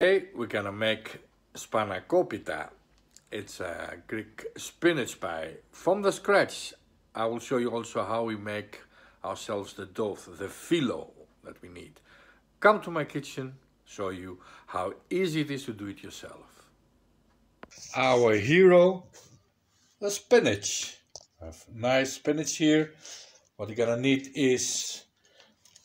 Today we're gonna make spanakopita. It's a Greek spinach pie from the scratch. I will show you also how we make ourselves the dough, the phyllo that we need. Come to my kitchen, show you how easy it is to do it yourself. Our hero, the spinach. I have nice spinach here. What you're gonna need is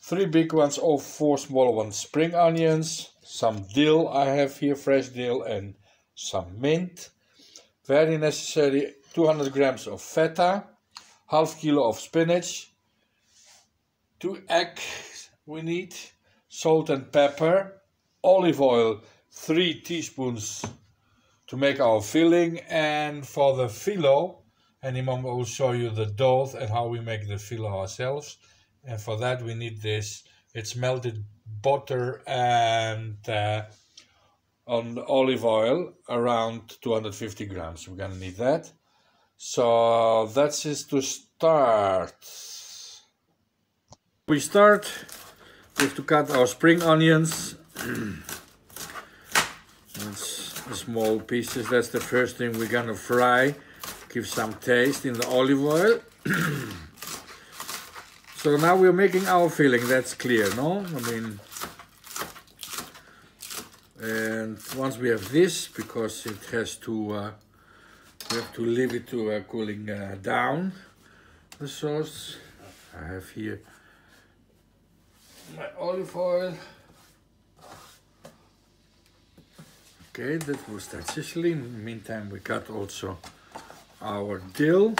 three big ones or four small ones spring onions, some dill I have here, fresh dill and some mint. Very necessary 200 grams of feta, half kilo of spinach, two eggs we need, salt and pepper, olive oil, three teaspoons to make our filling and for the phyllo, any moment I will show you the dough and how we make the phyllo ourselves and for that we need this it's melted butter and uh, on olive oil around 250 grams. We're gonna need that. So that's it to start. We start we have to cut our spring onions. Small pieces. That's the first thing we're gonna fry. Give some taste in the olive oil so now we're making our filling that's clear no? I mean and once we have this because it has to uh, we have to leave it to uh, cooling uh, down the sauce. I have here my olive oil. Okay that will start sizzling in the meantime we cut also our dill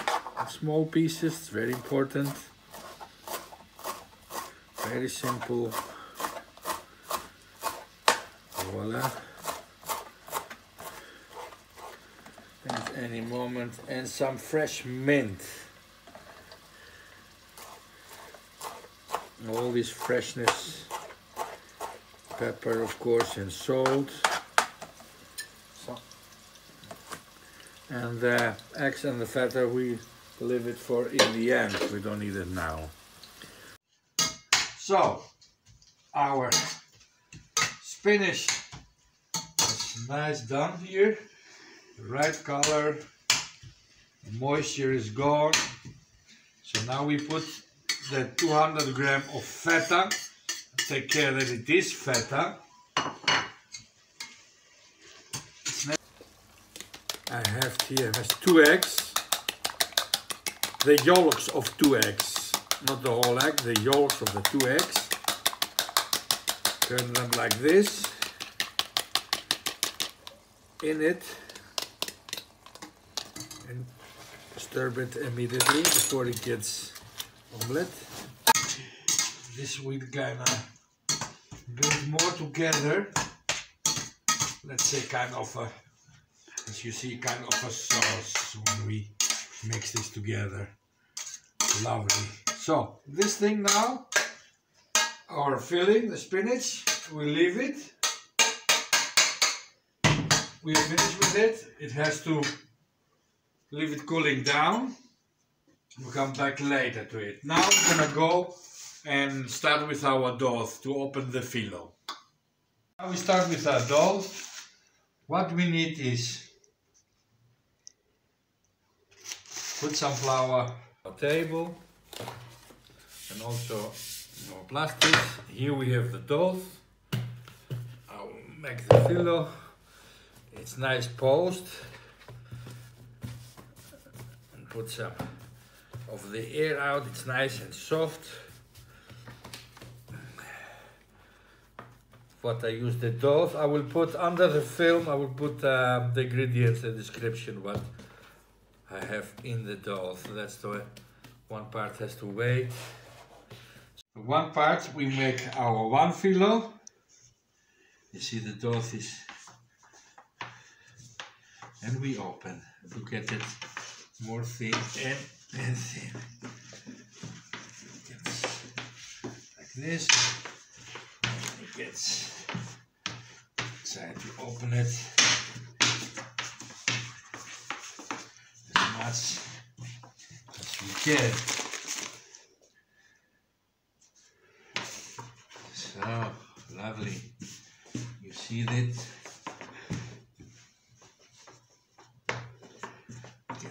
small pieces it's very important very simple. Voila. At any moment and some fresh mint. All this freshness. Pepper of course and salt. So, and the eggs and the feta we leave it for in the end. We don't need it now so our spinach is nice done here. The right color, moisture is gone. So now we put the 200 gram of feta. Take care that it is feta. I have here has two eggs. The yolks of two eggs. Not the whole egg, the yolks of the two eggs turn them like this in it and stir it immediately before it gets omelette. This we're gonna build more together. Let's say kind of a, as you see, kind of a sauce when we mix this together. Lovely. So this thing now our filling, the spinach, we leave it. We finish with it. It has to leave it cooling down. We'll come back later to it. Now we're gonna go and start with our dough to open the phyllo. Now we start with our dough. What we need is put some flour on the table and also more plastic. Here we have the dough. I'll make the phyllo. It's nice post. And put some of the air out. It's nice and soft. What I use the dough, I will put under the film, I will put uh, the ingredients, the description, what I have in the dough. So that's the one part has to wait. One part we make our one filo. You see the dough is and we open to get it more thin and, and thin. like this. It gets try to open it as much as we can.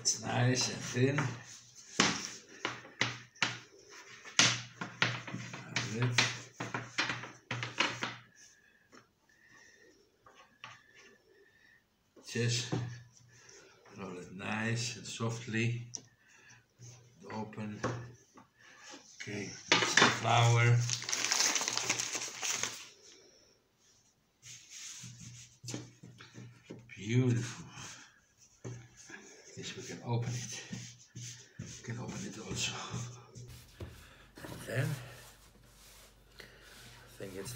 Gets nice and thin. Just roll it nice and softly. Open. Okay, the flour. Beautiful.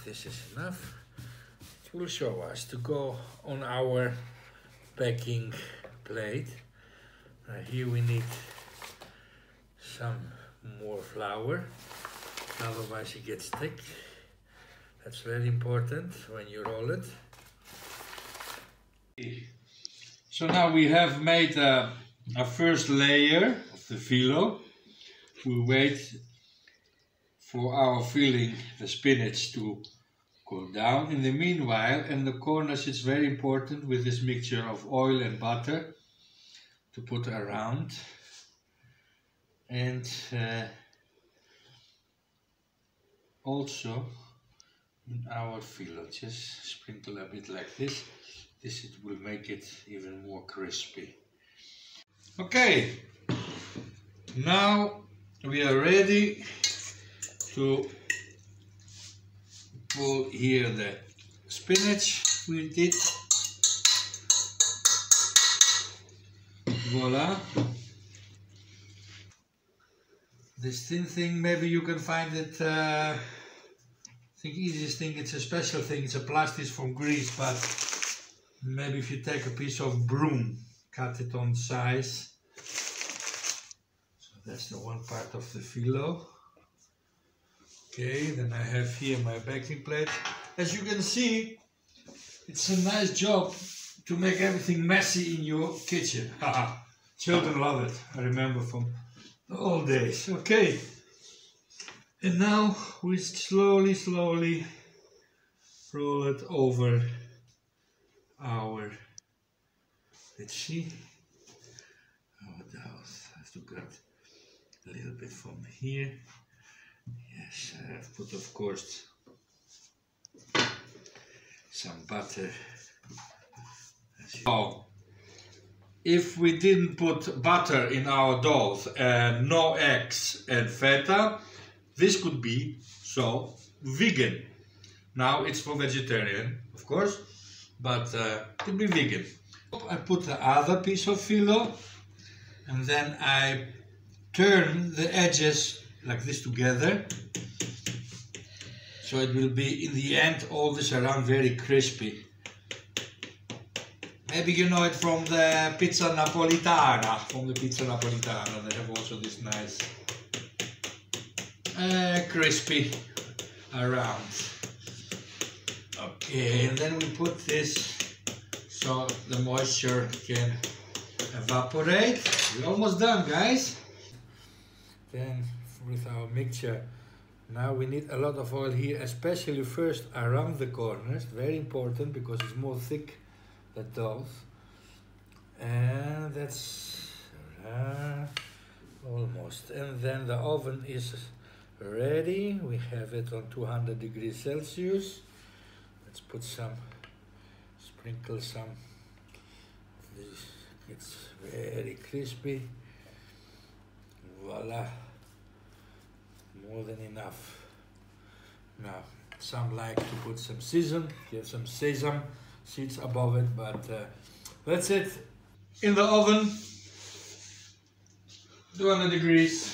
This is enough. It will show us to go on our baking plate. Uh, here we need some more flour, otherwise it gets thick. That's very important when you roll it. So now we have made a, a first layer of the phyllo. We wait for our filling, the spinach, to cool down. In the meanwhile, in the corners it's very important with this mixture of oil and butter to put around. And uh, also in our phyllo, just sprinkle a bit like this. This it will make it even more crispy. Okay, now we are ready to pull here the spinach we did. Voila. This thin thing, maybe you can find it, uh, I think easiest thing, it's a special thing, it's a plastic from Greece, but maybe if you take a piece of broom, cut it on size. So that's the one part of the phyllo. Okay, then I have here my baking plate. As you can see, it's a nice job to make everything messy in your kitchen. Children love it, I remember from the old days. Okay, and now we slowly, slowly roll it over our, let's see, oh, our house. I have to cut a little bit from here. Yes, I have put, of course, some butter. Oh, if we didn't put butter in our doughs and no eggs and feta, this could be so vegan. Now it's for vegetarian, of course, but uh, could be vegan. I put the other piece of filo and then I turn the edges like this together. So it will be in the end all this around very crispy. Maybe you know it from the pizza napolitana from the pizza napolitana. They have also this nice uh, crispy around. Okay and then we put this so the moisture can evaporate. We're almost done guys. Then with our mixture. Now we need a lot of oil here especially first around the corners very important because it's more thick the dough and that's uh, almost. And then the oven is ready. We have it on 200 degrees Celsius. Let's put some sprinkle some this. It's very crispy. Voila more than enough. Now some like to put some season, you have some sesame seeds above it but uh, that's it. In the oven 200 degrees.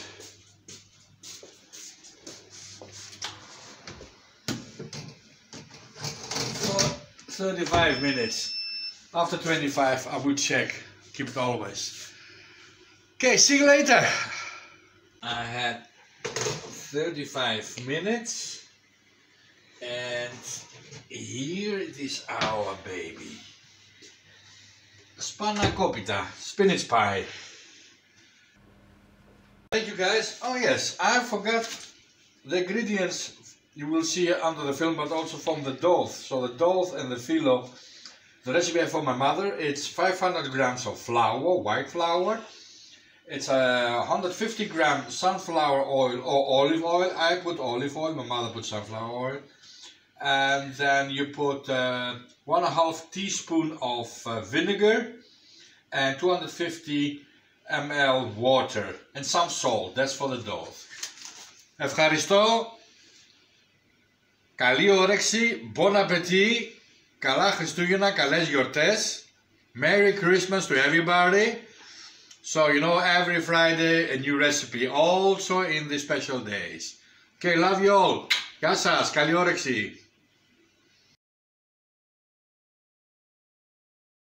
For 35 minutes. After 25 I would check. Keep it always. Okay see you later. I had 35 minutes and here it is our baby spanakopita spinach pie thank you guys oh yes I forgot the ingredients you will see under the film, but also from the dough. So the dough and the filo, the recipe for my mother, it's 500 grams of flour, white flour. It's a 150 gram sunflower oil or olive oil. I put olive oil, my mother put sunflower oil. And then you put uh, one and a half teaspoon of uh, vinegar and 250 ml water and some salt. That's for the dough. Ευχαριστώ. Καλή όρεξη. Bon appetit. Καλά Χριστούγεννα, καλές γιορτές. Merry Christmas to everybody. So, you know, every Friday a new recipe, also in the special days. Okay, love you all. Γεια σας, καλή όρεξη.